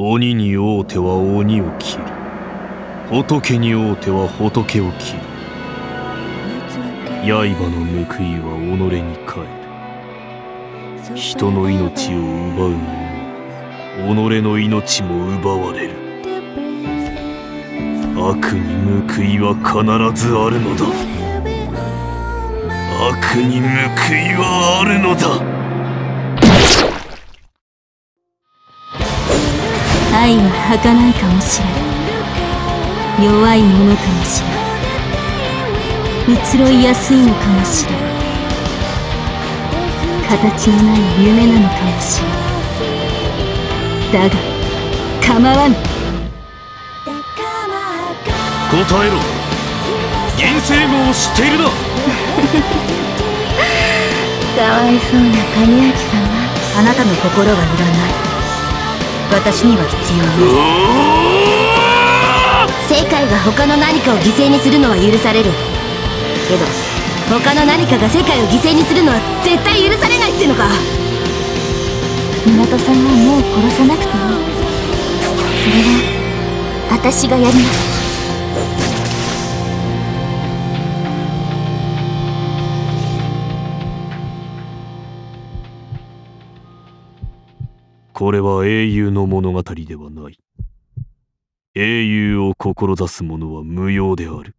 鬼に会うては鬼を切り仏に会うては仏を切る刃の報いは己に返る。人の命を奪う者己の命も奪われる。悪に報いは必ずあるのだ。悪に報いはあるのだ。愛は儚いかもしれない弱いものかもしれない移ろいやすいのかもしれない形のない夢なのかもしれないだが構わぬ答えろ。銀星号を知っているな。かわいそうな金明様あなたの心はいらない私には必要ない。世界が他の何かを犠牲にするのは許される。けど他の何かが世界を犠牲にするのは絶対許されないってのか。港さんはもう殺さなくていい。それは私がやります。これは英雄の物語ではない。英雄を志す者は無用である。